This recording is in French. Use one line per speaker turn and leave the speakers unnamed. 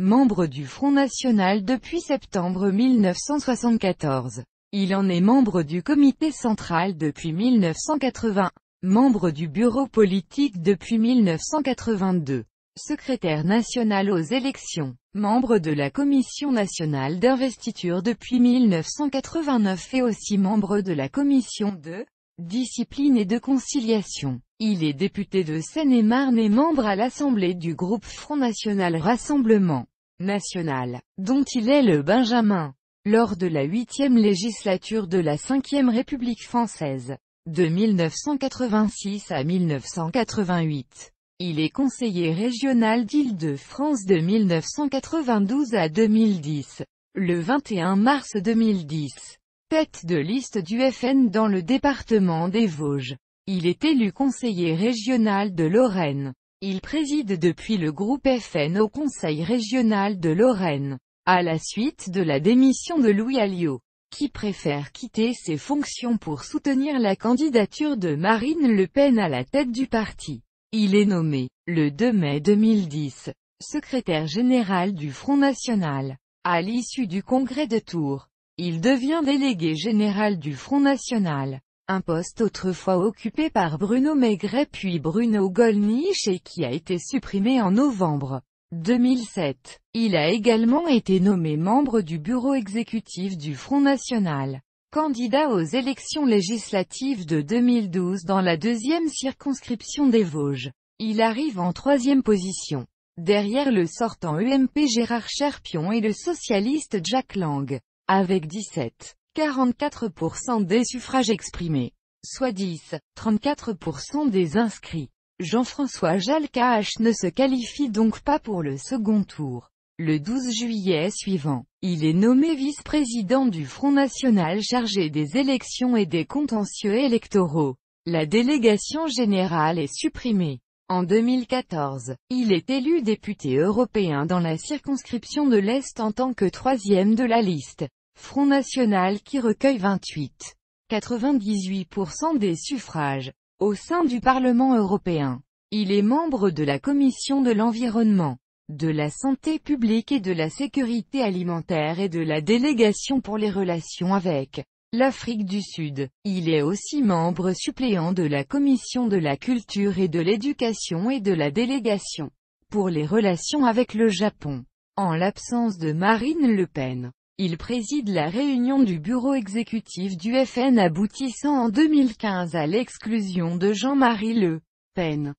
membre du Front National depuis septembre 1974. Il en est membre du comité central depuis 1980, membre du bureau politique depuis 1982, secrétaire national aux élections, membre de la commission nationale d'investiture depuis 1989 et aussi membre de la commission de discipline et de conciliation. Il est député de Seine-et-Marne et membre à l'Assemblée du groupe Front National Rassemblement National, dont il est le Benjamin lors de la huitième législature de la Ve République française, de 1986 à 1988. Il est conseiller régional d'Île-de-France de 1992 à 2010. Le 21 mars 2010, tête de liste du FN dans le département des Vosges. Il est élu conseiller régional de Lorraine. Il préside depuis le groupe FN au Conseil régional de Lorraine à la suite de la démission de Louis Alliot, qui préfère quitter ses fonctions pour soutenir la candidature de Marine Le Pen à la tête du parti. Il est nommé, le 2 mai 2010, secrétaire général du Front National. À l'issue du congrès de Tours, il devient délégué général du Front National, un poste autrefois occupé par Bruno Maigret puis Bruno Gollnisch et qui a été supprimé en novembre. 2007. Il a également été nommé membre du bureau exécutif du Front National. Candidat aux élections législatives de 2012 dans la deuxième circonscription des Vosges. Il arrive en troisième position. Derrière le sortant UMP Gérard Cherpion et le socialiste Jack Lang. Avec 17. 44% des suffrages exprimés. Soit 10. 34% des inscrits. Jean-François Jalcache ne se qualifie donc pas pour le second tour. Le 12 juillet suivant, il est nommé vice-président du Front National chargé des élections et des contentieux électoraux. La délégation générale est supprimée. En 2014, il est élu député européen dans la circonscription de l'Est en tant que troisième de la liste. Front National qui recueille 28. 98% des suffrages. Au sein du Parlement européen, il est membre de la Commission de l'environnement, de la santé publique et de la sécurité alimentaire et de la délégation pour les relations avec l'Afrique du Sud. Il est aussi membre suppléant de la Commission de la culture et de l'éducation et de la délégation pour les relations avec le Japon. En l'absence de Marine Le Pen, il préside la réunion du bureau exécutif du FN aboutissant en 2015 à l'exclusion de Jean-Marie Le Pen.